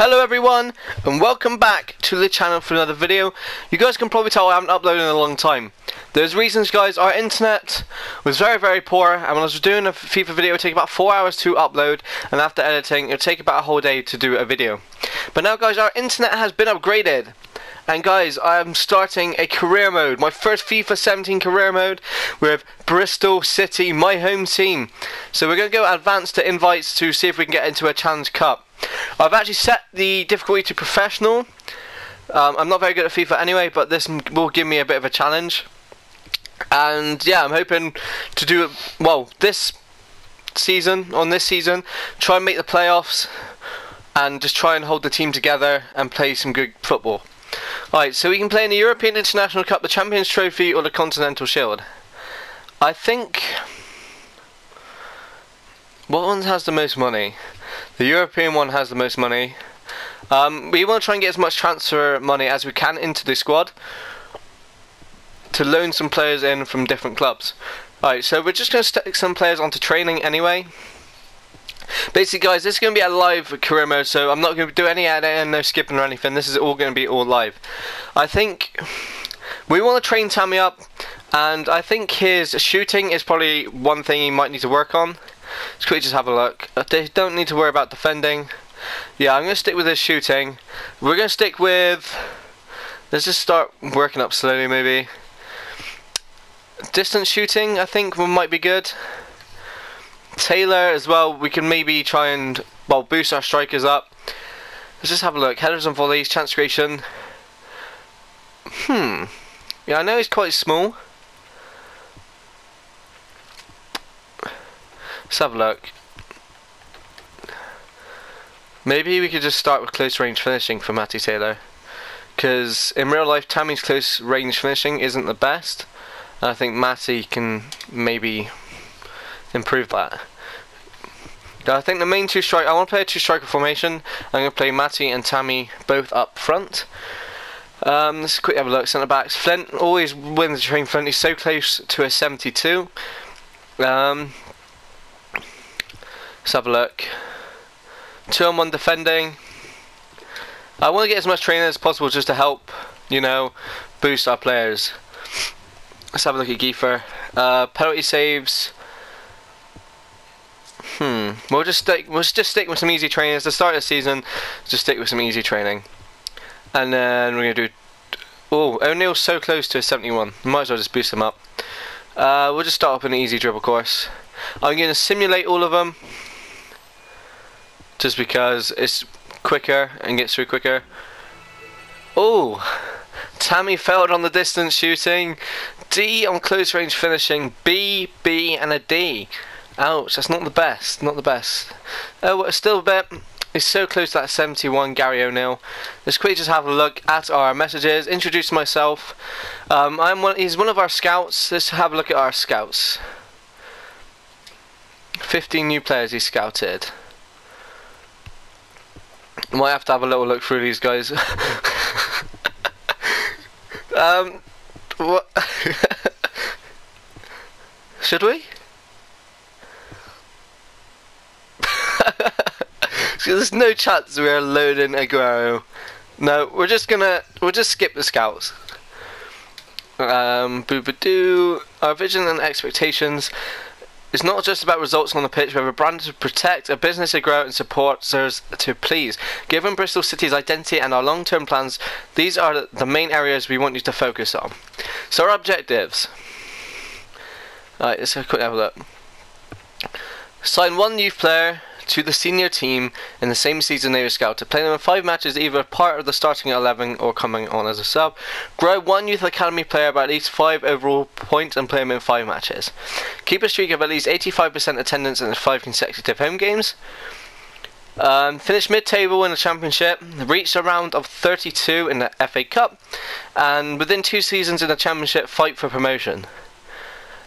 Hello everyone and welcome back to the channel for another video. You guys can probably tell I haven't uploaded in a long time. There's reasons guys, our internet was very very poor and when I was doing a FIFA video it would take about 4 hours to upload and after editing it would take about a whole day to do a video. But now guys our internet has been upgraded. And guys, I'm starting a career mode, my first FIFA 17 career mode with Bristol City, my home team. So we're going to go advance to invites to see if we can get into a Challenge Cup. I've actually set the difficulty to professional. Um, I'm not very good at FIFA anyway, but this will give me a bit of a challenge. And yeah, I'm hoping to do it well this season, on this season, try and make the playoffs and just try and hold the team together and play some good football. Alright, so we can play in the European International Cup, the Champions Trophy, or the Continental Shield. I think. What one has the most money? The European one has the most money. Um, we want to try and get as much transfer money as we can into the squad to loan some players in from different clubs. Alright, so we're just going to stick some players onto training anyway. Basically, guys, this is going to be a live career mode, so I'm not going to do any editing, and no skipping or anything. This is all going to be all live. I think we want to train Tammy up, and I think his shooting is probably one thing he might need to work on. Let's quickly just have a look. Uh, they don't need to worry about defending. Yeah, I'm going to stick with his shooting. We're going to stick with... Let's just start working up slowly, maybe. Distance shooting, I think, might be good. Taylor as well, we can maybe try and, well, boost our strikers up. Let's just have a look. Headers and volleys, chance creation. Hmm. Yeah, I know he's quite small. Let's have a look. Maybe we could just start with close range finishing for Matty Taylor. Because in real life, Tammy's close range finishing isn't the best. I think Matty can maybe improve that. I think the main two strike. I want to play a two striker formation. I'm going to play Matty and Tammy both up front. Um, let's quickly have a look. Centre backs. Flint always wins the train. Flint he's so close to a 72. Um, let's have a look. Two on one defending. I want to get as much training as possible just to help, you know, boost our players. Let's have a look at Giefer. Uh, penalty saves. Hmm. We'll just stick. We'll just stick with some easy training. At the start of the season, just stick with some easy training, and then we're gonna do. Oh, O'Neill's so close to a 71. Might as well just boost him up. Uh, we'll just start up an easy dribble course. I'm gonna simulate all of them, just because it's quicker and gets through quicker. Oh, Tammy failed on the distance shooting. D on close range finishing. B, B, and a D. Ouch, that's not the best, not the best. Oh, still a bit. It's so close to that 71, Gary O'Neill. Let's quickly just have a look at our messages. Introduce myself. Um, I'm one. He's one of our scouts. Let's have a look at our scouts. 15 new players he scouted. Might have to have a little look through these guys. um, what? Should we? There's no chance we're loading Aguero. No, we're just gonna we'll just skip the scouts. Um, doo. Our vision and expectations It's not just about results on the pitch. We have a brand to protect, a business to grow, and support supporters to please. Given Bristol City's identity and our long-term plans, these are the main areas we want you to focus on. So our objectives. Alright, let's have a quick have a look. Sign one youth player to the senior team in the same season they were scouted, playing them in five matches, either part of the starting 11 or coming on as a sub. Grow one youth academy player by at least five overall points and play them in five matches. Keep a streak of at least 85% attendance in five consecutive home games. Um, finish mid-table in the championship, reach a round of 32 in the FA Cup, and within two seasons in the championship, fight for promotion.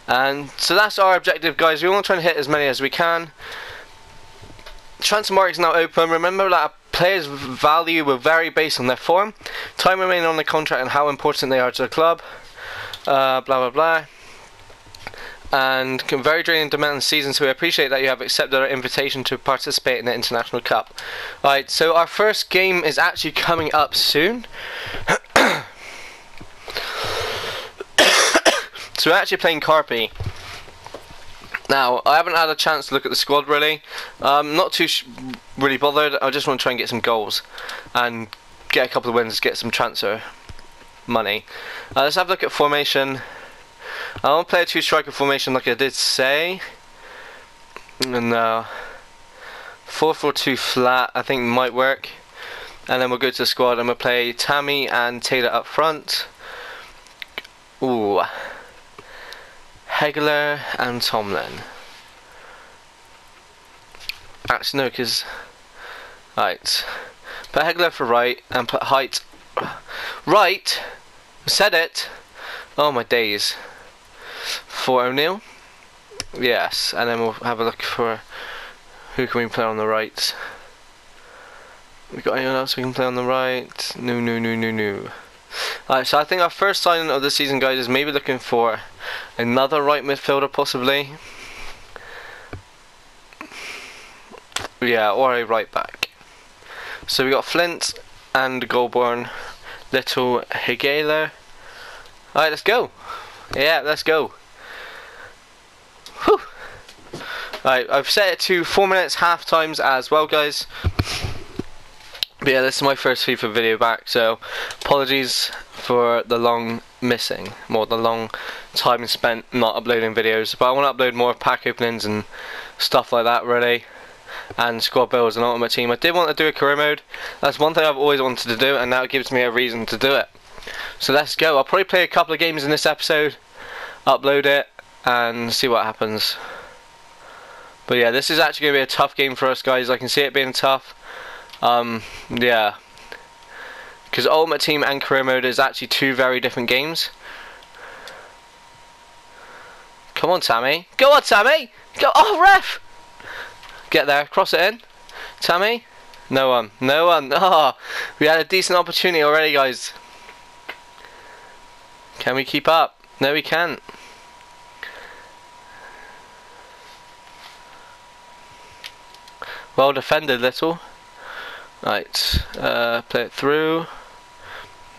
And so that's our objective, guys. We want to try and hit as many as we can transfer market is now open. Remember that a player's value will vary based on their form, time remaining on the contract, and how important they are to the club. Uh, blah blah blah. and very draining demanding season, so we appreciate that you have accepted our invitation to participate in the International Cup. Right, so our first game is actually coming up soon. so we're actually playing Carpi. Now, I haven't had a chance to look at the squad really. Um, not too really bothered. I just want to try and get some goals and get a couple of wins, get some transfer money. Uh, let's have a look at formation. I won't play a two striker formation like I did say. And uh, 4-4-2 flat I think might work. And then we'll go to the squad and we'll play Tammy and Taylor up front. Ooh. Hegeler and Tomlin. Actually no, because... Right. Put Hegeler for right and put height... Right! Said it! Oh my days for O'Neill. Oh yes, and then we'll have a look for who can we play on the right. We got anyone else we can play on the right? No, no, no, no, no. Alright, so I think our first signing of the season, guys, is maybe looking for another right midfielder, possibly. Yeah, or a right back. So we got Flint and Golbourne, Little Hegeler. Alright, let's go. Yeah, let's go. Whew. Right, I've set it to 4 minutes half times as well, guys. But yeah, this is my first FIFA video back, so apologies for the long missing, more the long time spent not uploading videos. But I want to upload more pack openings and stuff like that, really. And squad builds and ultimate team. I did want to do a career mode. That's one thing I've always wanted to do, and now it gives me a reason to do it. So let's go. I'll probably play a couple of games in this episode, upload it, and see what happens. But yeah, this is actually going to be a tough game for us guys. I can see it being tough. Um, yeah. Because Ultimate Team and Career Mode is actually two very different games. Come on, Tammy. Go on, Tammy. Go. Oh, ref. Get there. Cross it in. Tammy. No one. No one. Oh, we had a decent opportunity already, guys. Can we keep up? No, we can't. Well defended, little. Right, uh, play it through.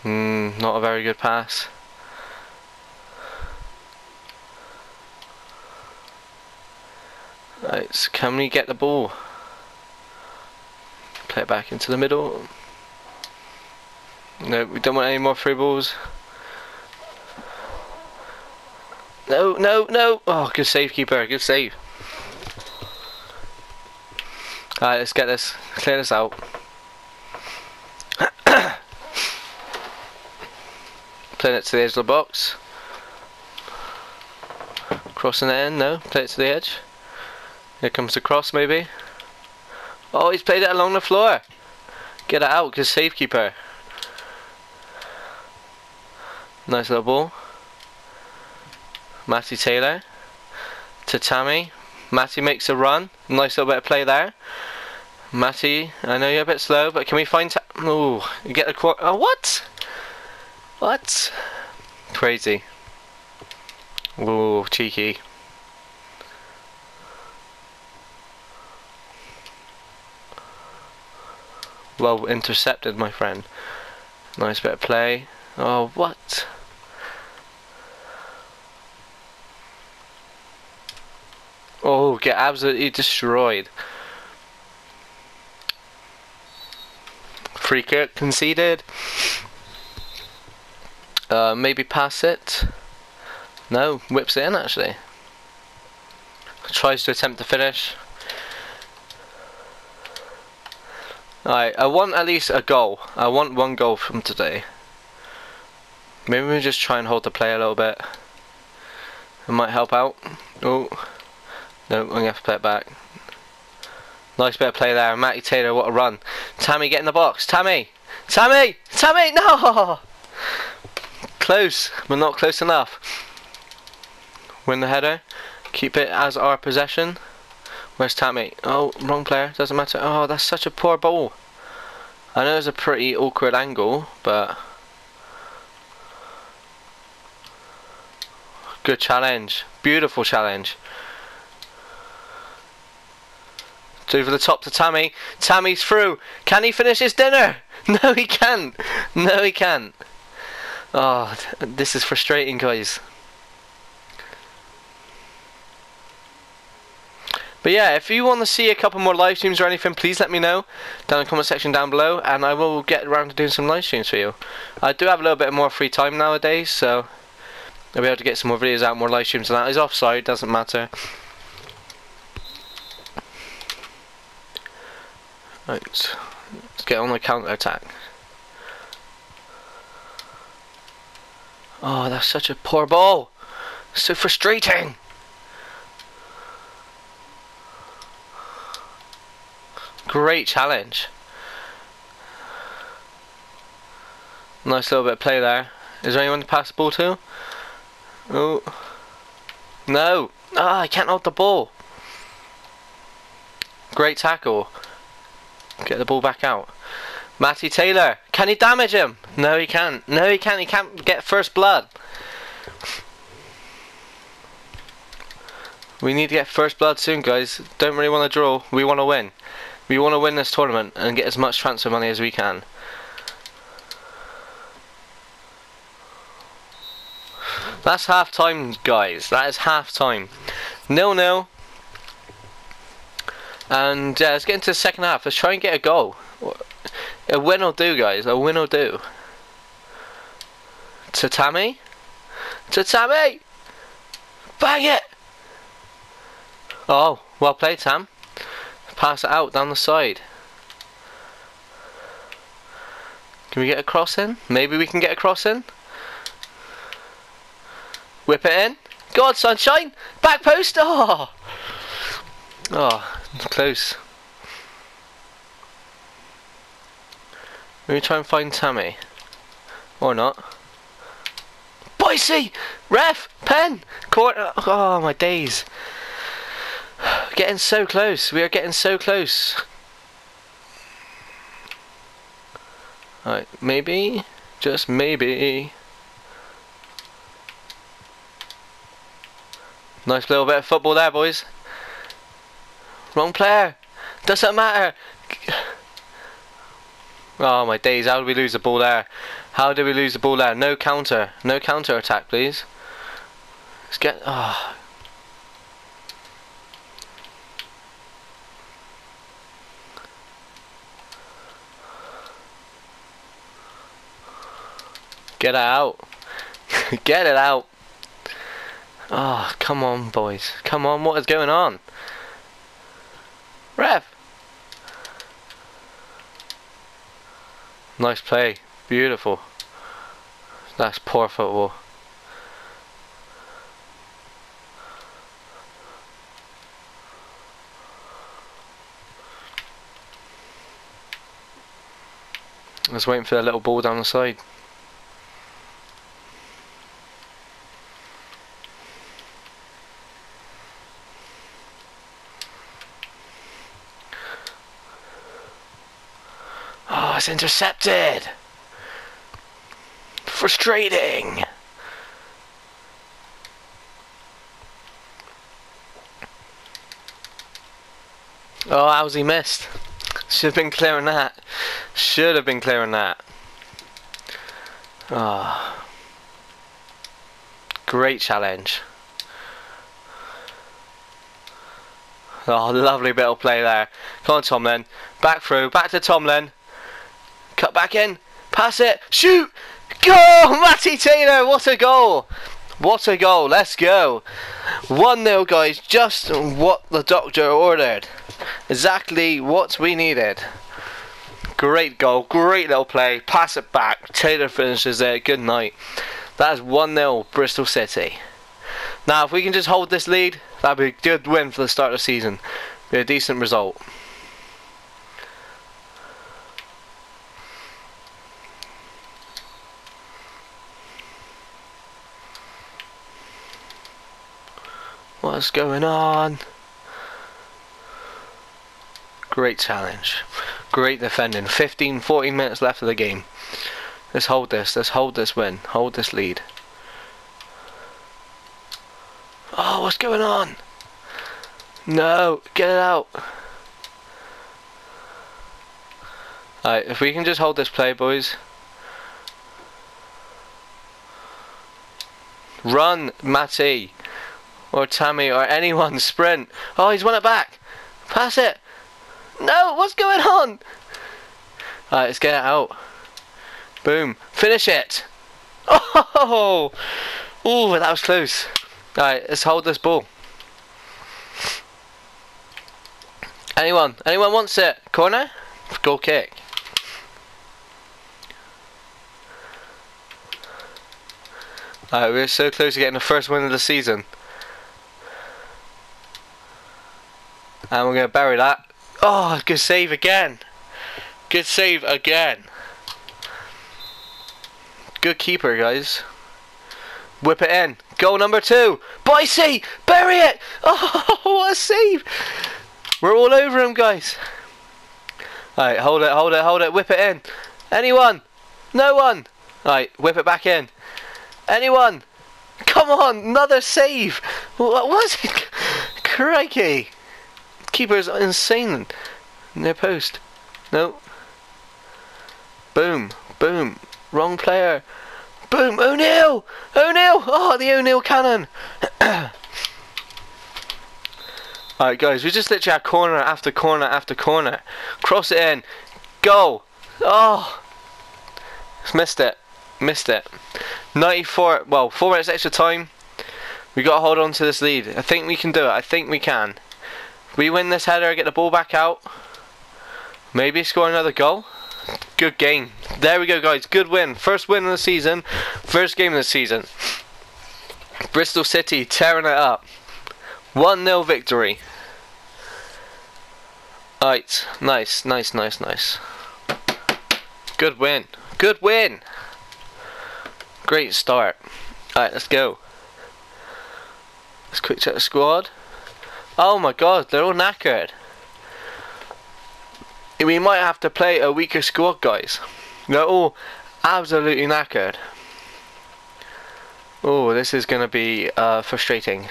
Mm, not a very good pass. Right, so can we get the ball? Play it back into the middle. No, we don't want any more free balls. No, no, no. Oh, good save, keeper. Good save. Alright, let's get this. Clear this out. Playing it to the edge of the box. Crossing it in, no. Play it to the edge. Here comes the cross, maybe. Oh, he's played it along the floor. Get it out, good save keeper. Nice little ball. Matty Taylor to Tammy. Matty makes a run. Nice little bit of play there. Matty, I know you're a bit slow, but can we find... Oh, get the. Oh, what? What? Crazy. Oh, cheeky. Well intercepted, my friend. Nice bit of play. Oh, what? Oh, get absolutely destroyed. Free kick conceded. Uh, maybe pass it. No, whips it in actually. Tries to attempt to finish. Alright, I want at least a goal. I want one goal from today. Maybe we just try and hold the play a little bit. It might help out. Oh. No, I'm going to have to play it back. Nice bit of play there. Matty Taylor, what a run. Tammy, get in the box. Tammy! Tammy! Tammy! No! Close, but not close enough. Win the header. Keep it as our possession. Where's Tammy? Oh, wrong player. Doesn't matter. Oh, that's such a poor ball. I know it's a pretty awkward angle, but... Good challenge. Beautiful challenge. Over the top to Tammy. Tammy's through. Can he finish his dinner? No, he can't. No, he can't. Oh, this is frustrating, guys. But yeah, if you want to see a couple more live streams or anything, please let me know down in the comment section down below, and I will get around to doing some live streams for you. I do have a little bit more free time nowadays, so I'll be able to get some more videos out, more live streams, and that is offside, doesn't matter. Right, let's get on the counter attack. Oh, that's such a poor ball. So frustrating. Great challenge. Nice little bit of play there. Is there anyone to pass the ball to? Oh. No. Ah, I can't hold the ball. Great tackle. Get the ball back out. Matty Taylor. Can he damage him? No, he can't. No, he can't. He can't get first blood. We need to get first blood soon, guys. Don't really want to draw. We want to win. We want to win this tournament and get as much transfer money as we can. That's half time, guys. That is half time. Nil nil. And uh, let's get into the second half. Let's try and get a goal. A win will do, guys. A win will do. To Tammy. To Tammy. Bang it. Oh, well played, Tam. Pass it out down the side. Can we get a cross in? Maybe we can get a cross in. Whip it in. God, sunshine. Back post. Oh. Oh, close. Maybe try and find Tammy. Or not. Boise! Ref! Pen! Court! Oh, my days. Getting so close. We are getting so close. Right, maybe. Just maybe. Nice little bit of football there, boys. Wrong player. Doesn't matter. Oh my days, how did we lose the ball there? How did we lose the ball there? No counter. No counter attack, please. Let's get... Oh, Get it out. Get it out. Oh, come on, boys. Come on, what is going on? Rev. Nice play. Beautiful. That's poor football. I was waiting for a little ball down the side. Was intercepted. Frustrating. Oh, how's he missed? Should have been clearing that. Should have been clearing that. Ah. Oh. Great challenge. Oh, lovely bit of play there. Come on, Tomlin. Back through. Back to Tomlin. Cut back in. Pass it. Shoot. Goal! Matty Taylor. What a goal. What a goal. Let's go. 1-0 guys. Just what the doctor ordered. Exactly what we needed. Great goal. Great little play. Pass it back. Taylor finishes it. Good night. That is 1-0 Bristol City. Now if we can just hold this lead, that'd be a good win for the start of the season. Be a decent result. What's going on? Great challenge. Great defending. 15, 14 minutes left of the game. Let's hold this. Let's hold this win. Hold this lead. Oh, what's going on? No, get it out. Alright, if we can just hold this play, boys. Run, Matty. Or Tammy, or anyone, sprint. Oh, he's won it back. Pass it. No, what's going on? Alright, let's get it out. Boom. Finish it. Oh! Ooh, that was close. Alright, let's hold this ball. Anyone? Anyone wants it? Corner? Goal kick. Alright, we're so close to getting the first win of the season. And we're going to bury that. Oh, good save again. Good save again. Good keeper, guys. Whip it in. Goal number two. Boise! Bury it! Oh, what a save! We're all over him, guys. Alright, hold it, hold it, hold it. Whip it in. Anyone? No one? Alright, whip it back in. Anyone? Come on, another save. What was it? Crikey. Keeper's are insane. Near post. No. Boom. Boom. Wrong player. Boom. O'Neill. O'Neill. Oh, the O'Neill cannon. Alright, guys. We just literally had corner after corner after corner. Cross it in. Go. Oh. Ah. Missed it. Missed it. 94, well, 4 minutes extra time. We got to hold on to this lead. I think we can do it. I think we can. We win this header, get the ball back out. Maybe score another goal. Good game. There we go, guys. Good win. First win of the season. First game of the season. Bristol City tearing it up. 1-0 victory. Right. Nice, nice, nice, nice. Good win. Good win. Great start. Alright, let's go. Let's quick check the squad. Oh my god, they're all knackered. We might have to play a weaker squad, guys. They're all absolutely knackered. Oh, this is going to be uh, frustrating.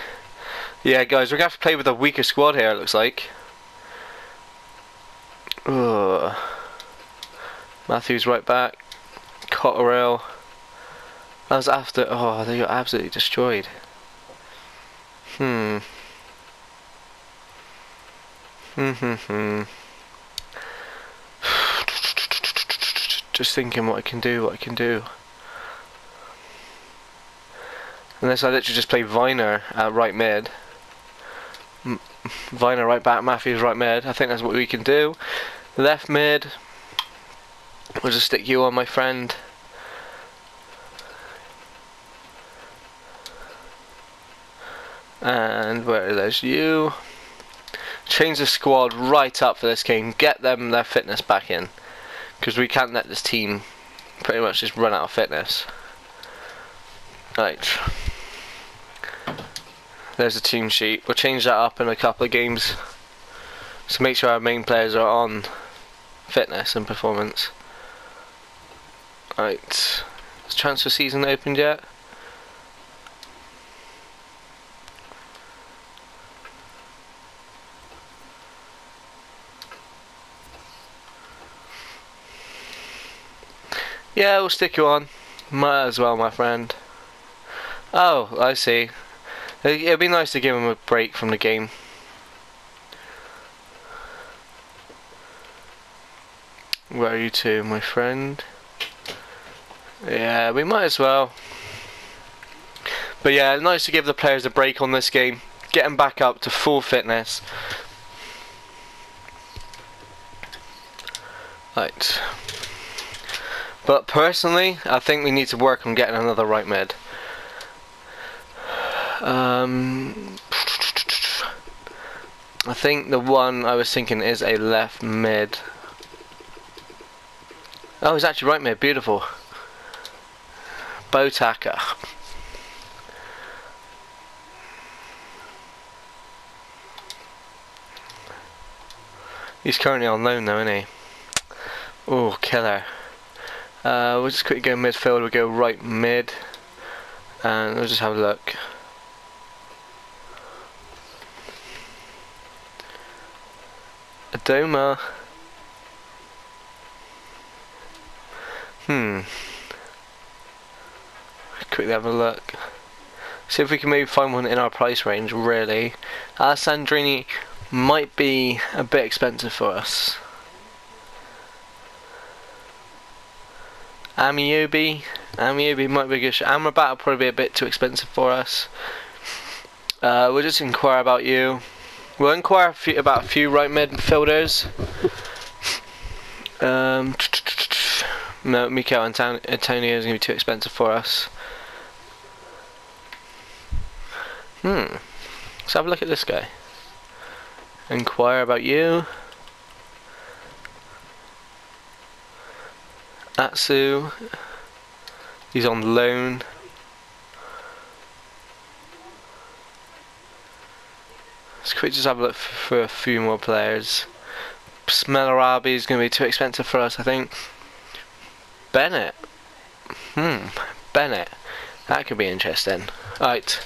Yeah, guys, we're going to have to play with a weaker squad here, it looks like. Ugh. Matthews right back. Cotterill. That was after. Oh, they got absolutely destroyed. Hmm. Just thinking what I can do, what I can do. Unless I literally just play Vyner at right mid. Vyner right back, Matthews right mid. I think that's what we can do. Left mid. We'll just stick you on, my friend. And where there's you. Change the squad right up for this game. Get them their fitness back in. Because we can't let this team pretty much just run out of fitness. Right. There's a team sheet. We'll change that up in a couple of games. So make sure our main players are on fitness and performance. Right. Has transfer season opened yet? Yeah, we'll stick you on. Might as well, my friend. Oh, I see. It'd be nice to give him a break from the game. Where are you two, my friend? Yeah, we might as well. But yeah, nice to give the players a break on this game. Get them back up to full fitness. Right. But personally, I think we need to work on getting another right mid. Um, I think the one I was thinking is a left mid. Oh, he's actually right mid. Beautiful. Botaka. He's currently on loan though, isn't he? Oh, killer. Uh, we'll just quickly go midfield, we'll go right mid, and we'll just have a look. Adomah. Hmm. Quickly have a look. See if we can maybe find one in our price range, really. Alessandrini might be a bit expensive for us. Ameobi. Ameobi might be good. Amrabat will probably be a bit too expensive for us. Uh, we'll just inquire about you. We'll inquire a few, about a few right midfielders. Um, no, Michail Antonio is going to be too expensive for us. Hmm. Let's have a look at this guy. Inquire about you. Atsu. He's on loan. Let's quickly just have a look for a few more players. Smelarabi is going to be too expensive for us, I think. Bennett. Hmm. Bennett. That could be interesting. Right.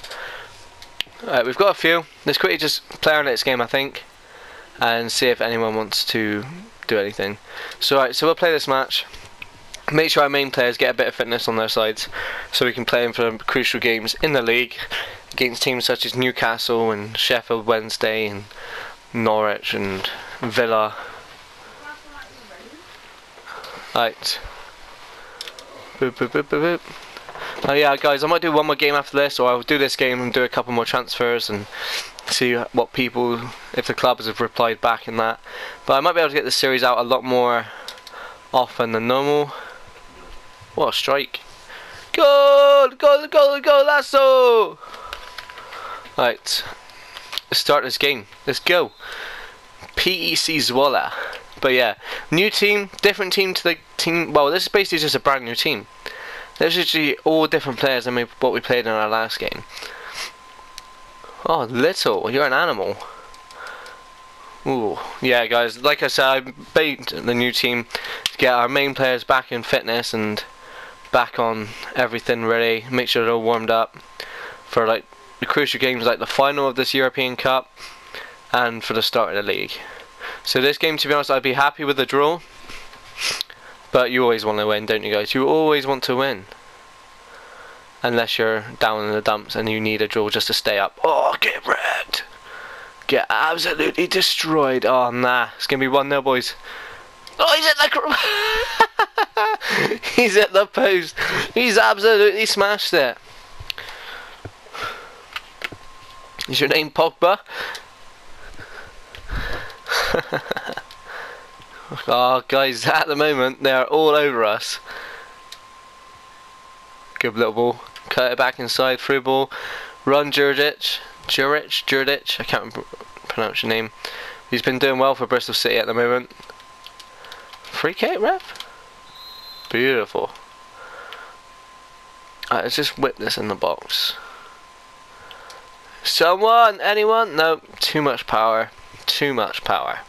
Alright, we've got a few. Let's quickly just play our next game, I think. And see if anyone wants to do anything. So, right, so we'll play this match. Make sure our main players get a bit of fitness on their sides. So we can play them for crucial games in the league. Against teams such as Newcastle and Sheffield Wednesday and Norwich and Villa. Right. Boop, boop, boop, boop, boop. Oh yeah, guys, I might do one more game after this, or I'll do this game and do a couple more transfers and see what people, if the clubs have replied back in that. But I might be able to get the series out a lot more often than normal. What a strike! Goal! Goal! Goal! Goal! Lasso! Right, let's start this game. Let's go. PEC Zwolle. But yeah, new team, different team to the team. Well, this is basically just a brand new team. There's actually all different players than we, what we played in our last game. Oh, Little, you're an animal. Ooh, yeah, guys. Like I said, I bait the new team to get our main players back in fitness and back on everything ready. Make sure they're all warmed up for like the crucial games, like the final of this European Cup and for the start of the league. So this game, to be honest, I'd be happy with the draw. But you always want to win, don't you guys? You always want to win. Unless you're down in the dumps and you need a draw just to stay up. Oh, get wrecked. Get absolutely destroyed. Oh, nah. It's going to be 1-0, boys. Oh, he's at the... he's at the post. He's absolutely smashed it. Is your name Pogba? oh, guys, at the moment, they are all over us. Good little ball. Cut it back inside, through ball. Run Djuric. Djuric? Djuric? I can't pronounce your name. He's been doing well for Bristol City at the moment. Free kick, ref? Beautiful. Right, let's just whip this in the box. Someone? Anyone? No, too much power. Too much power.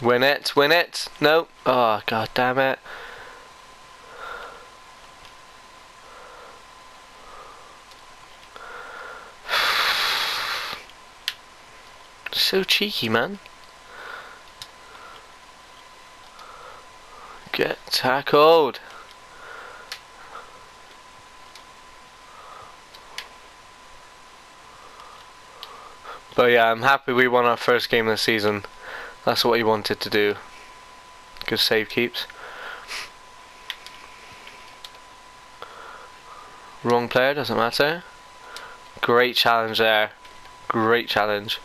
Win it, win it. No. Oh, god damn it. So cheeky, man. Get tackled. But yeah, I'm happy we won our first game of the season. That's what he wanted to do. Good save keeps. Wrong player, doesn't matter. Great challenge there. Great challenge.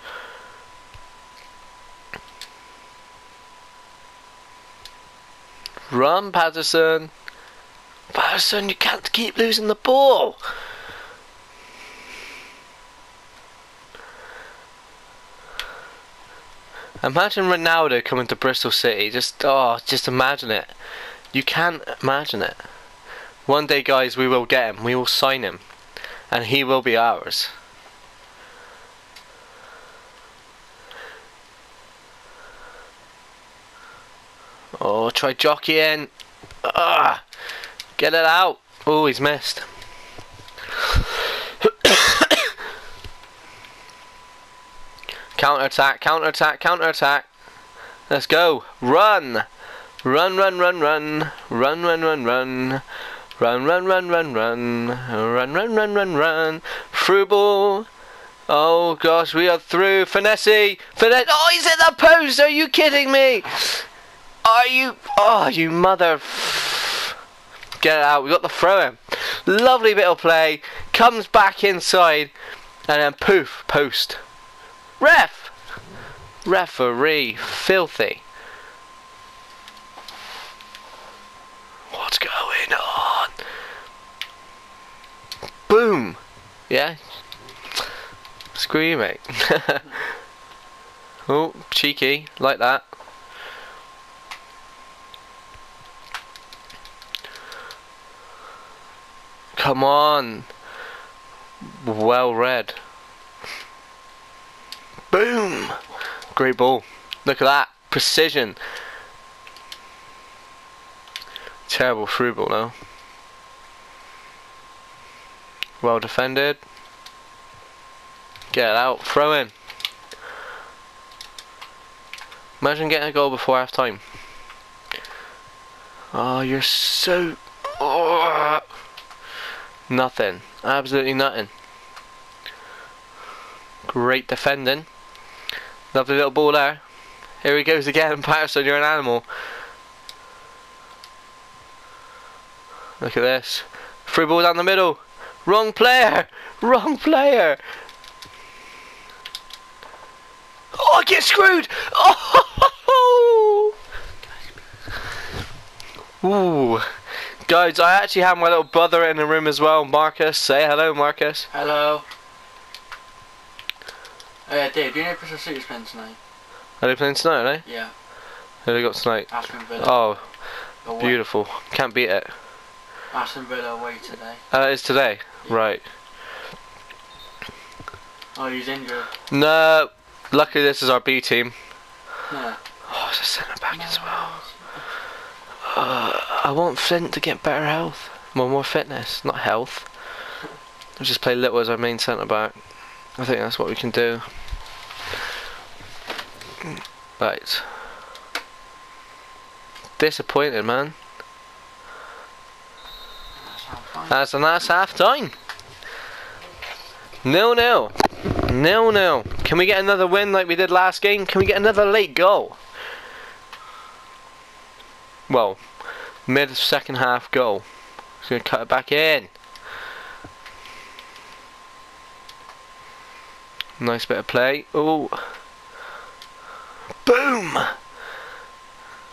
Run, Paterson. Paterson, you can't keep losing the ball. Imagine Ronaldo coming to Bristol City. Just oh, just imagine it. You can't imagine it. One day, guys, we will get him. We will sign him, and he will be ours. Oh, try jockeying. Ah, get it out. Oh, he's missed. Counter attack, counter attack, counter attack. Let's go. Run. Run, run, run, run. Run, run, run, run. Run, run, run, run, run. Run, run, run, run, run. Through ball. Oh gosh, we are through. Finesse. Finesse. Oh, he's at the post. Are you kidding me? Are you? Oh, you mother. Get out. We got the throw in. Lovely bit of play. Comes back inside. And then poof, post. Ref! Referee. Filthy. What's going on? Boom! Yeah? Screaming. oh, cheeky. Like that. Come on. Well read. Boom! Great ball. Look at that. Precision. Terrible through ball now. Well defended. Get out. Throw in. Imagine getting a goal before half time. Oh, you're so. Oh. Nothing. Absolutely nothing. Great defending. Lovely little ball there. Here he goes again. Paterson, you're an animal. Look at this. Free ball down the middle. Wrong player. Wrong player. Oh, I get screwed. Oh. Ooh. Guys, I actually have my little brother in the room as well, Marcus. Say hello, Marcus. Hello. Oh yeah, Dave, do you know Bristol City's playing tonight? Are they playing tonight, are they? Yeah. Who they got tonight? Aston Villa. Oh, away. beautiful. Can't beat it. Aston Villa away today. Uh, it's today. Right. Oh, he's injured. No, luckily this is our B team. Yeah. Oh, it's a centre back as well. Uh, I want Flint to get better health. Well, more fitness, not health. We'll just play Little as our main centre back. I think that's what we can do. Right. Disappointed, man. That's. A nice half time. Nil nil. Nil nil. Can we get another win like we did last game? Can we get another late goal? Well, mid second half goal. He's gonna cut it back in. Nice bit of play. Oh. Boom!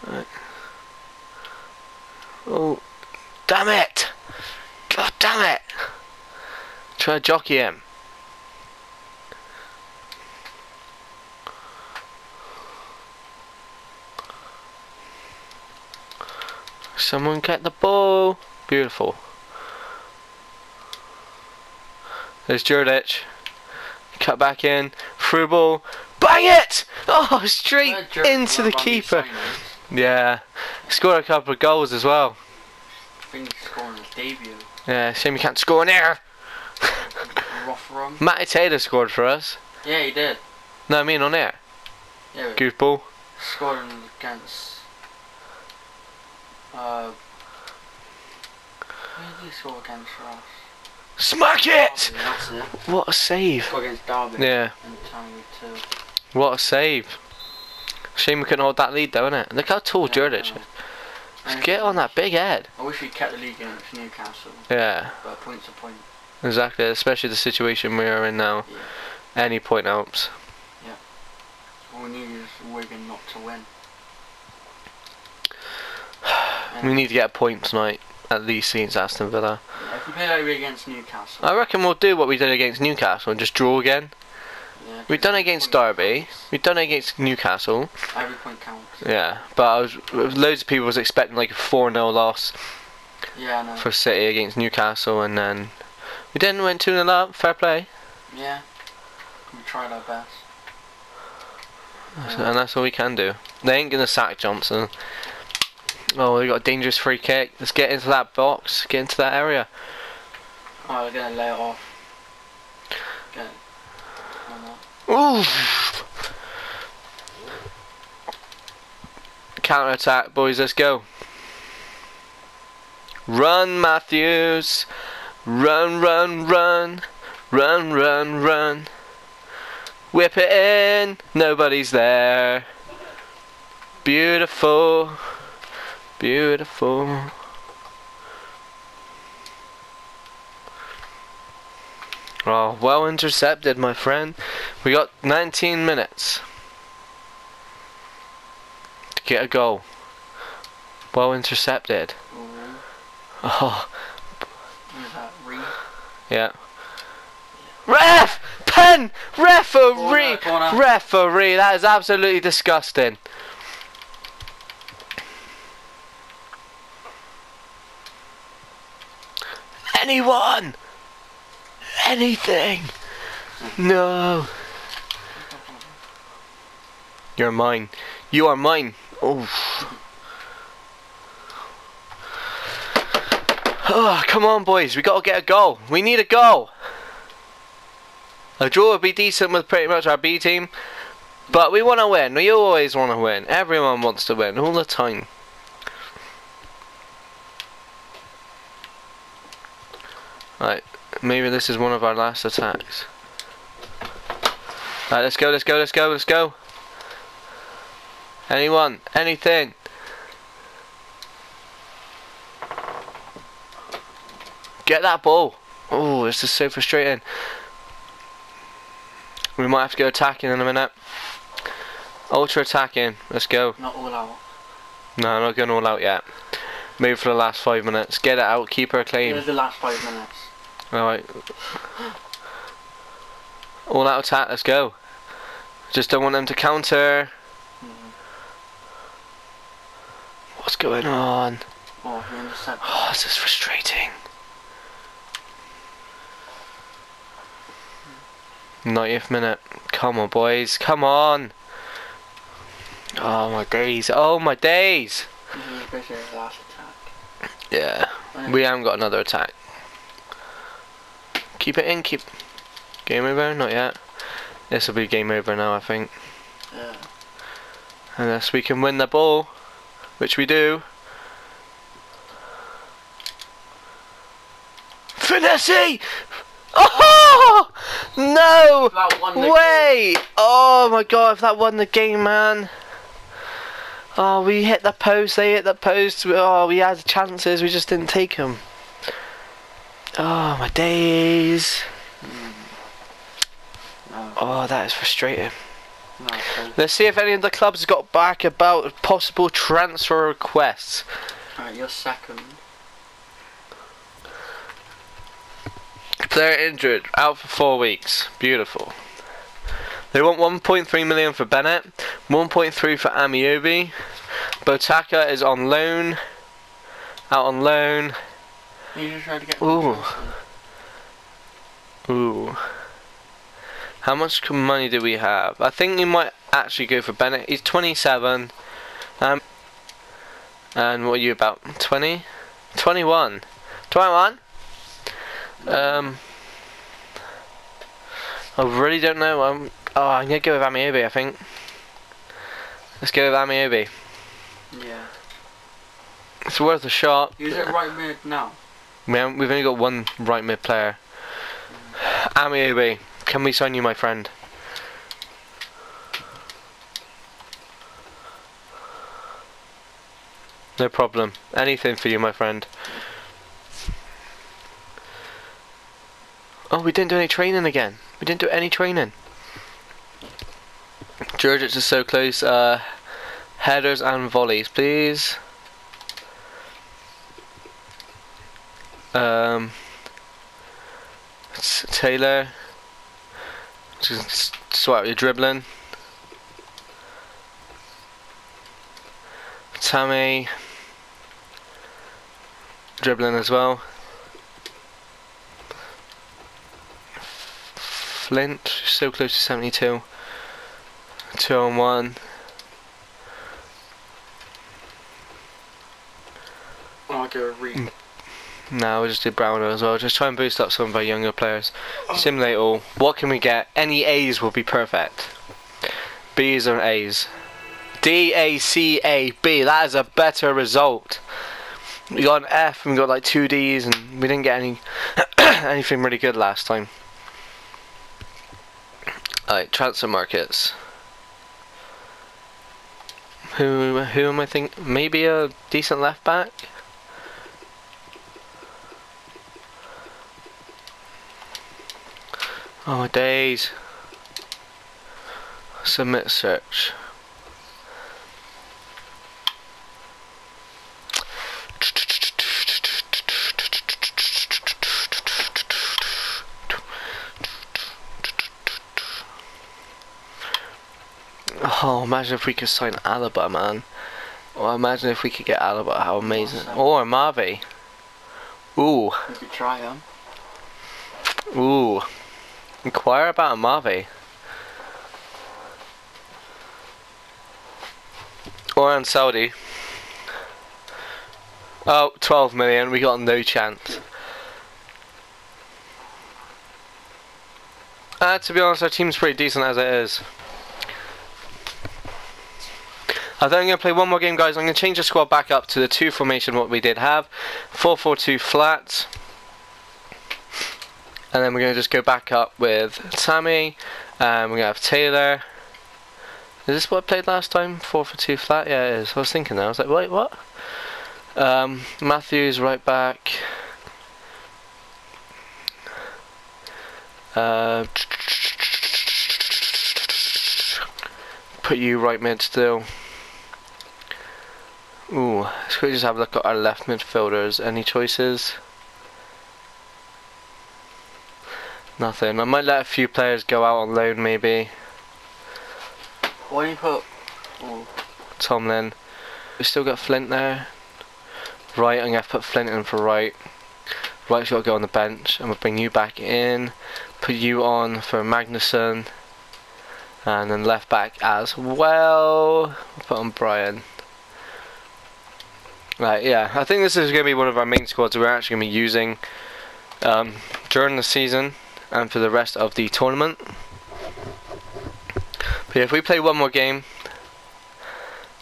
Right. Oh. Damn it! God damn it! Try to jockey him. Someone get the ball. Beautiful. There's Jurdic. Cut back in. Through ball. Bang it! Oh, straight Uh, into the keeper. Yeah. Scored a couple of goals as well. I think he's scoring his debut. Yeah, shame you can't score in there. Rough run. Matty Taylor scored for us. Yeah, he did. No, I mean on air. Yeah, Goofball. scoring against. Uh. Who did he score against for us? Smack it! Derby, it. What a save. Against Derby. Yeah, And Tango too. what a save. Shame we couldn't hold that lead though, innit? Look how tall Yeah, Jurdic I know. is. Just get on that big head. I wish we kept the league against Newcastle, Yeah, but points are point. exactly. Especially the situation we are in now. Yeah. Any point helps. Yeah. All we need is Wigan not to win. We need to get a point tonight, at least against Aston Villa. Yeah, if we play like we against Newcastle. I reckon we'll do what we did against Newcastle and just draw again. yeah, We've done it against Derby. We've done it against Newcastle. Every point counts. Yeah, but I was loads of people was expecting like a four 0 loss Yeah, I know. for City against Newcastle, and then we didn't win two 0 up. Fair play, Yeah. We tried our best. and that's all we can do. They ain't gonna sack Johnson. Oh, we got a dangerous free kick. Let's get into that box. Get into that area. Oh, we're gonna lay it off. Gonna... Counter attack, boys. Let's go. Run, Matthews. Run, run, run. Run, run, run. Whip it in. Nobody's there. Beautiful. Beautiful. Oh, well intercepted, my friend. We got 19 minutes to get a goal. Well intercepted. Oh, Oh, who's that? Reid? yeah. Ref! Pen! Referee! Corner, corner. Referee! That is absolutely disgusting. Anyone! Anything! No! You're mine. You are mine. Oh. Oh, come on, boys. We gotta get a goal. We need a goal. A draw would be decent with pretty much our B team, but we want to win. We always want to win. Everyone wants to win all the time. Right, maybe this is one of our last attacks. Right, let's go, let's go, let's go, let's go. Anyone, anything. Get that ball. Oh, this is so frustrating. We might have to go attacking in a minute. Ultra attacking. Let's go. Not all out. No, I'm not going all out yet. Maybe for the last five minutes. Get it out. Keep her clean. Here's the last five minutes. Alright. All out attack. Let's go. Just don't want them to counter. What's going on? Oh. Oh, this is frustrating. Ninetieth minute. Come on, boys. Come on. Oh my days. Oh my days. This is last attack. Yeah. We haven't got another attack. Keep it in. Keep. Game over? Not yet. This will be game over now, I think. Yeah. Unless we can win the ball, which we do. Finesse! Oh no! The Oh my god! If that won the game, man. Oh, we hit the post. They hit the post. Oh, we had chances. We just didn't take them. Oh my days! No, Oh, that is frustrating. no, Let's see if any of the clubs got back about possible transfer requests. Alright, you're second. Player injured, out for four weeks. Beautiful. They want 1.3 million for Bennett, 1.3 for Ameobi. Botaka is on loan, out on loan. You just tried to get Ooh. Ooh. How much money do we have? I think we might actually go for Bennett. He's 27. Um, and what are you about? 20? 21. 21? Um, I really don't know. Um, oh, I'm gonna go with Ameobi. I think. Let's go with Ameobi. Yeah. It's worth a shot. Use it right mid now. We we've only got one right mid player. Ameobi, can we sign you, my friend? No problem. Anything for you, my friend. Oh, we didn't do any training again. We didn't do any training. Djuric is so close. Uh, headers and volleys, please. Um, Taylor, just sort your dribbling. Tammy, dribbling as well. Flint, so close to 72. Two on one. I'll go Reid. No, we'll just do Browner as well. Just try and boost up some of our younger players. Simulate all. What can we get? Any A's will be perfect. B's or A's. D A C A B. That is a better result. We got an F and we got like two D's and we didn't get any anything really good last time. Alright, transfer markets. Who who am I thinking? Maybe a decent left back. Oh my days. Submit search. Oh, imagine if we could sign Alaba, man. Well, imagine if we could get Alaba, how amazing. Or oh, Marvey. Ooh, We could try them. ooh. Inquire about Marvey. Or on Saudi. Oh, 12 million, we got no chance. Uh, to be honest, our team's pretty decent as it is. I think I'm going to play one more game, guys. I'm going to change the squad back up to the two formation what we did have. 4-4-2 flat. And then we're going to just go back up with Tammy. Um, we're going to have Taylor. Is this what I played last time? 4 for 2 flat? Yeah, it is. I was thinking that. I was like, wait, what? Um, Matthews right back. Uh, put you right mid still. Ooh, let's just have a look at our left midfielders. Any choices? Nothing. I might let a few players go out on loan maybe. Why do you put? Oh, Tomlin. We still got Flint there. Right, I'm gonna put Flint in for right. Right's got to go on the bench. I'm gonna bring you back in. Put you on for Magnusson. And then left back as well. Put on Bryan. Right, yeah. I think this is going to be one of our main squads we're actually going to be using um, during the season and for the rest of the tournament. But if we play one more game,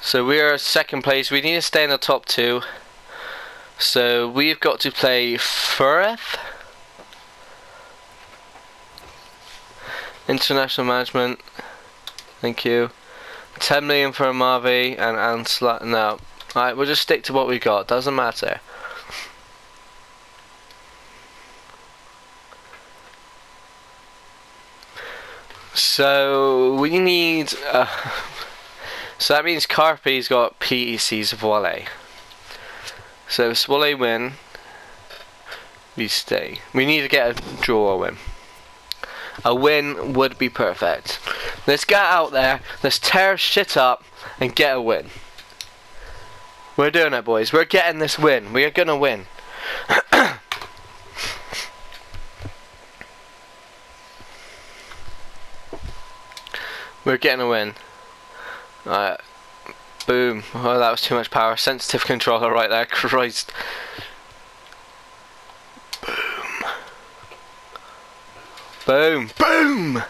so we are second place. We need to stay in the top two. So we've got to play Firth. International management. Thank you. 10 million for Amavi and Ansla. No. Alright, we'll just stick to what we got. Doesn't matter. So we need. Uh, so that means Carpi's got PEC's Voile. So if Swallow win, we stay. We need to get a draw win. A win would be perfect. Let's get out there, let's tear shit up and get a win. We're doing it boys, we're getting this win. We are gonna win. we're getting a win. Alright. Boom. Oh, that was too much power. Sensitive controller right there. Christ. Boom. Boom. Boom!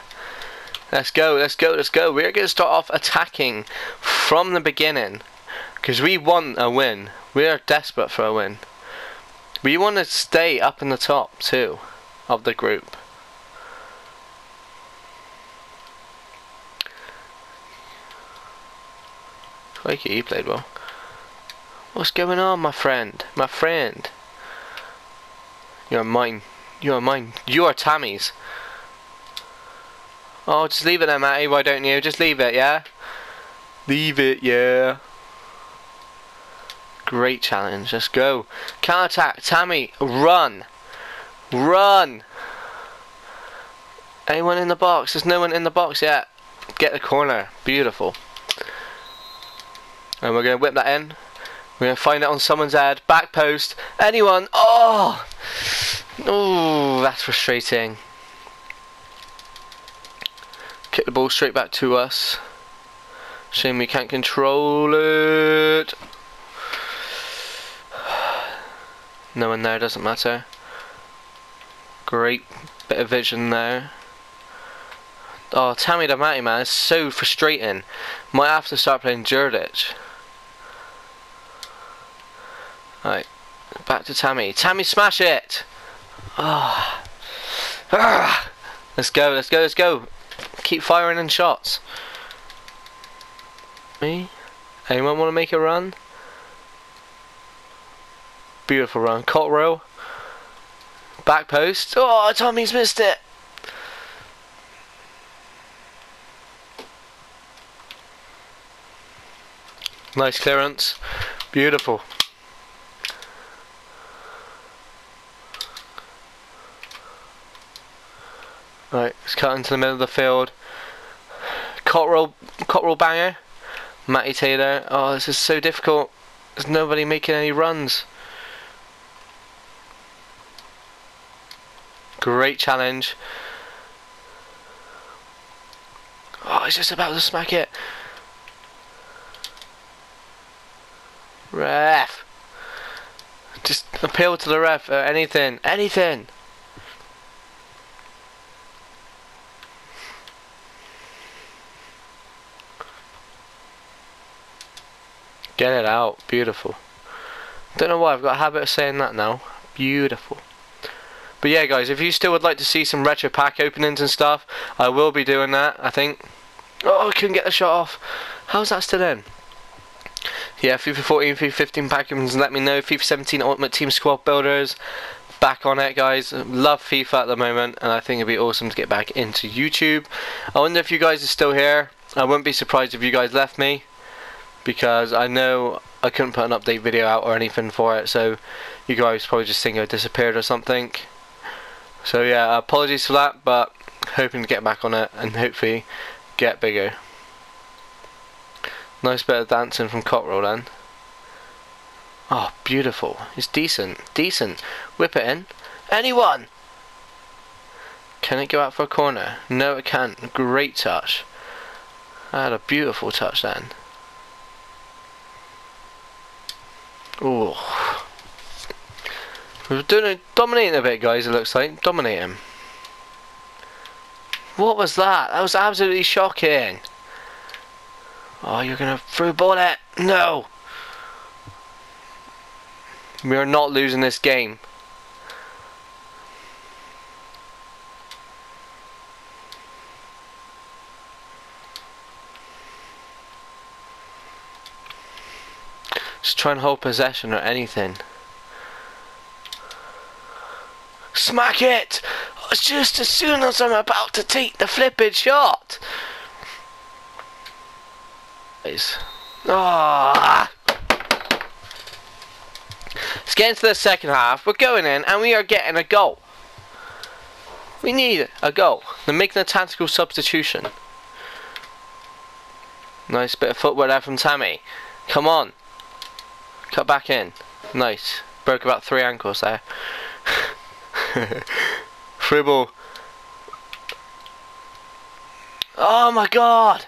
Let's go, let's go, let's go. We're going to start off attacking from the beginning. Because we want a win. We are desperate for a win. We want to stay up in the top, too, of the group. Crikey, he played well. What's going on, my friend? My friend. You're mine. You're mine. You're Tammy's. Oh, just leave it there, Matty. Why don't you? Just leave it, yeah? Leave it, yeah. Great challenge. Let's go. Counter attack. Tammy, run. Run. Anyone in the box? There's no one in the box yet. Get the corner. Beautiful. And we're going to whip that in. We're going to find it on someone's head. Back post. Anyone. Oh! Oh, that's frustrating. Kick the ball straight back to us. Shame we can't control it. No one there, doesn't matter. Great bit of vision there. Oh, Tammy Damati, man, it's so frustrating. Might have to start playing Djuric. Right, back to Tammy. Tammy, smash it! Ah. ah. Let's go, let's go, let's go. Keep firing in shots. Me? Anyone want to make a run? Beautiful run. Cotterill. Back post. Oh, Tommy's missed it. Nice clearance. Beautiful. Right, it's cut into the middle of the field. Cotterill, Cotterill banger. Matty Taylor. Oh, this is so difficult. There's nobody making any runs. Great challenge. Oh, he's just about to smack it. Ref. Just appeal to the ref anything. Anything. Get it out. Beautiful. Don't know why I've got a habit of saying that now. Beautiful. But yeah, guys, if you still would like to see some retro pack openings and stuff, I will be doing that, I think. Oh, I couldn't get the shot off. How's that still in? Yeah, FIFA 14, FIFA 15 pack openings, let me know. FIFA 17 Ultimate Team Squad Builders. Back on it, guys. Love FIFA at the moment, and I think it'd be awesome to get back into YouTube. I wonder if you guys are still here. I wouldn't be surprised if you guys left me because I know I couldn't put an update video out or anything for it so you guys probably just think I disappeared or something. So yeah apologies for that but hoping to get back on it and hopefully get bigger. Nice bit of dancing from Cotterill then. Oh beautiful. It's decent decent. Whip it in. Anyone? Can it go out for a corner? No it can't. Great touch. I had a beautiful touch then Oh. We're doing dominating a bit, guys, it looks like. Dominating. What was that? That was absolutely shocking. Oh, you're going to through ball it. No. We are not losing this game. Just try and hold possession or anything. Smack it! It's just as soon as I'm about to take the flipping shot! Ah! Let's get into the second half. We're going in and we are getting a goal. We need a goal. They're making a tactical substitution. Nice bit of footwork there from Tammy. Come on. Cut back in. Nice. Broke about three ankles there. Fribble. Oh my god!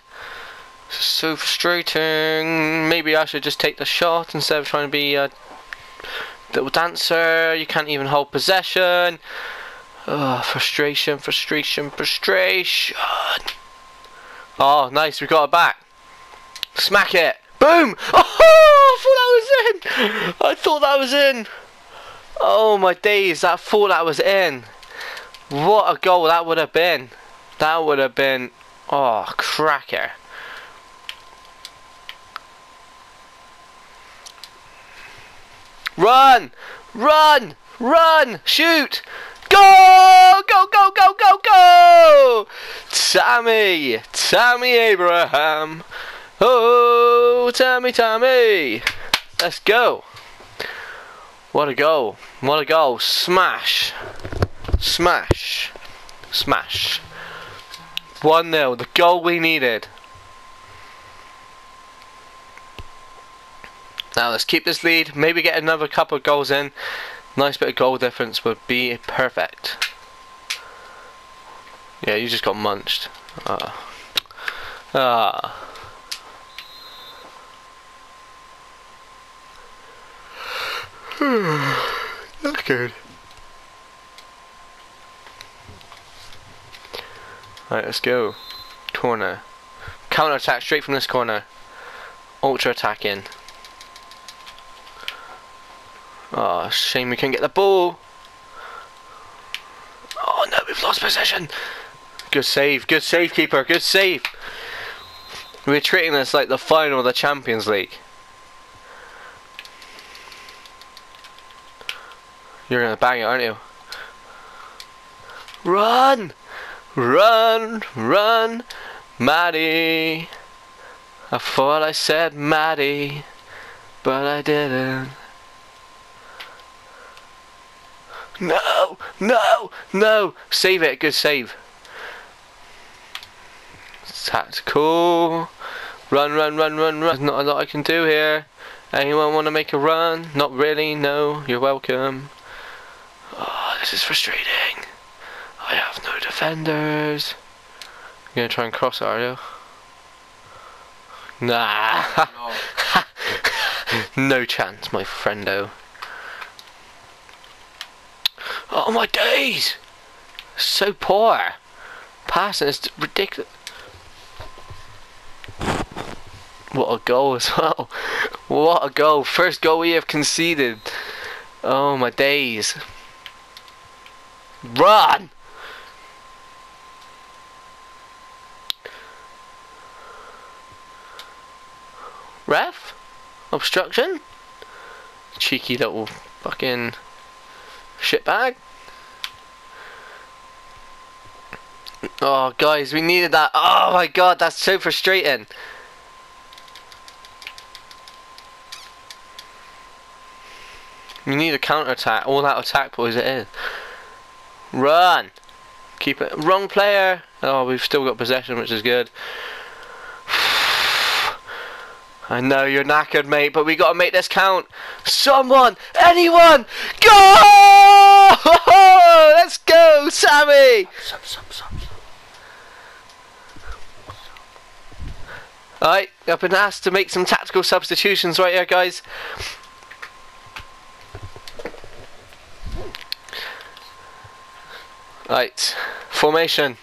So frustrating. Maybe I should just take the shot instead of trying to be a little dancer. You can't even hold possession. Oh, frustration, frustration, frustration. Oh, nice. We got it back. Smack it. Boom! Oh, I thought that was in! I thought that was in! Oh my days, I thought that was in. What a goal that would have been. That would have been, oh, cracker. Run! Run! Run! Shoot! Go! Go, go, go, go, go! Tammy! Tammy Abraham! Oh, Tammy, Tammy! Let's go. What a goal. What a goal. Smash. Smash. Smash. 1-0. The goal we needed. Now let's keep this lead. Maybe get another couple of goals in. Nice bit of goal difference would be perfect. Yeah, you just got munched. Ah. Ah. That's good. Alright, let's go. corner. Counter attack straight from this corner. Ultra attack in. Oh, ah, shame we can't get the ball. Oh no, we've lost possession. Good save, good save, keeper, good save. We're treating this like the final of the Champions League. You're gonna bang it, aren't you? Run! Run! Run! Maddie! I thought I said Maddie, but I didn't. No! No! No! Save it, good save. Tactical. Run, run, run, run, run. There's not a lot I can do here. Anyone want to make a run? Not really, no. You're welcome. Oh, this is frustrating. I have no defenders. You're gonna try and cross are you? Nah. No. no chance, my friendo. Oh my days! So poor. Passing is ridiculous. What a goal as well. What a goal. First goal we have conceded. Oh my days. Run! Ref? Obstruction? Cheeky little fucking shitbag. Oh, guys, we needed that. Oh my god, that's so frustrating. We need a counter attack. All that attack, boys, it is. Run! Keep it. Wrong player! Oh, we've still got possession, which is good. I know you're knackered, mate, but we gotta make this count. Someone, anyone, go! Let's go, Sammy! Alright, I've been asked to make some tactical substitutions right here, guys. Right, formation.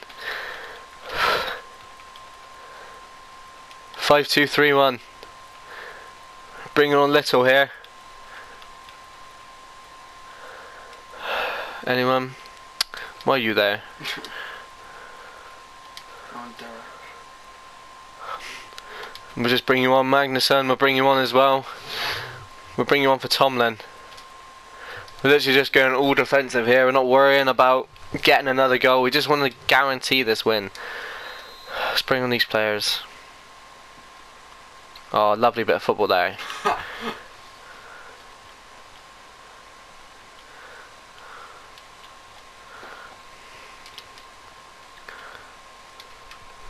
Five, two, three, one. Bringing on Little here. Anyone? Why are you there? We'll just bring you on Magnusson, we'll bring you on as well. We'll bring you on for Tomlin. We're literally just going all defensive here, we're not worrying about getting another goal, we just want to guarantee this win. Let's bring on these players. Oh, lovely bit of football there.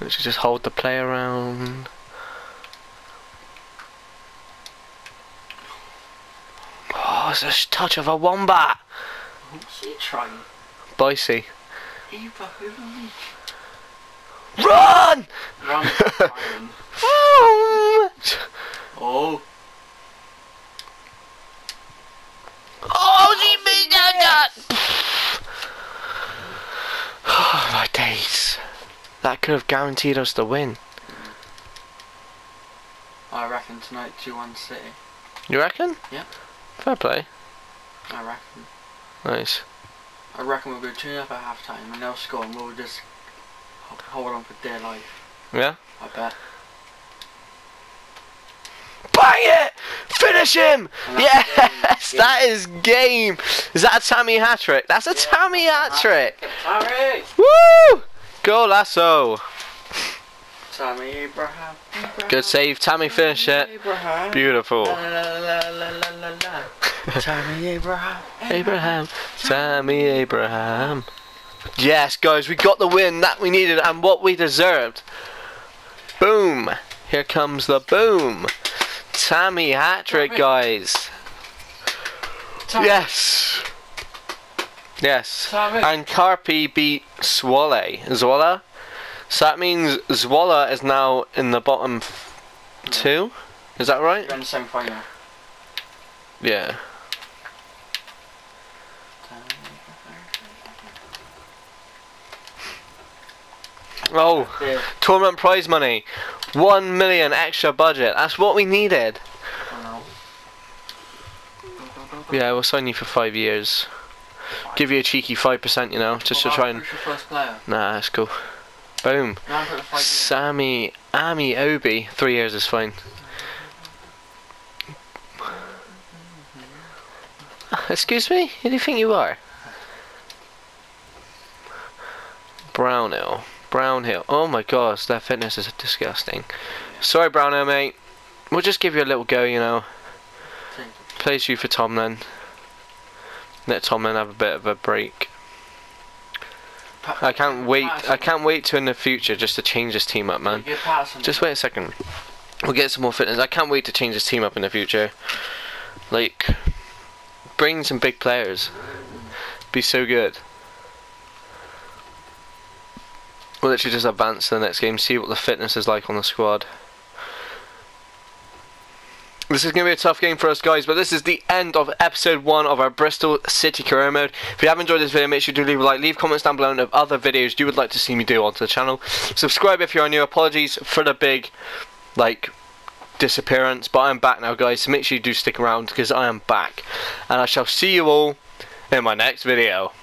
Let's just hold the play around. Oh, it's a touch of a wombat. What's he trying? Ibrahimovic. Run! Run. Oh, oh, she made that! Oh, my days. That could have guaranteed us the win. I reckon tonight 2-1 City. You reckon? Yeah. Fair play. I reckon. Nice. I reckon we'll go 2 up at half time and they'll score and we'll just hold on for dear life. Yeah? I bet. Bang it! Finish him! Yes! game. That is game! Is that a Tammy hat trick? That's a Tammy hat trick! Tammy! Woo! Go Lasso! Tammy Abraham. Abraham. Good save. Tammy finish it. Abraham. Beautiful. La, la, la, la, la, la, la. Tammy Abraham. Abraham. Tammy Abraham. Yes, guys, we got the win that we needed and what we deserved. Boom. Here comes the boom. Tammy hat trick, guys. Tammy. Yes. Yes. Tammy. And Carpi beat Swale. Zwala. So that means Zwala is now in the bottom f- two. Is that right? You're in the semi final. Yeah. Oh, There. tournament prize money. One million extra budget. That's what we needed. Yeah, we'll sign you for five years. Give you a cheeky 5%, you know, just to try and. who's your first player? Nah, that's cool. Boom. Now for the five years. Sammy Ameobi. Three years is fine. Excuse me? Who do you think you are? Brownhill. Brownhill. Oh my gosh, their fitness is disgusting. Sorry, Brownhill, mate. We'll just give you a little go, you know. Plays you for Tomlin. Let Tomlin have a bit of a break. I can't wait. I can't wait to in the future just to change this team up, man. Just wait a second. We'll get some more fitness. I can't wait to change this team up in the future. Like, bring some big players. Be so good. We'll literally just advance to the next game, see what the fitness is like on the squad. This is going to be a tough game for us guys, but this is the end of episode 1 of our Bristol City career mode. If you have enjoyed this video, make sure to do leave a like, leave comments down below of other videos you would like to see me do onto the channel. Subscribe if you are new, apologies for the big, like, disappearance, but I am back now guys, so make sure you do stick around because I am back. And I shall see you all in my next video.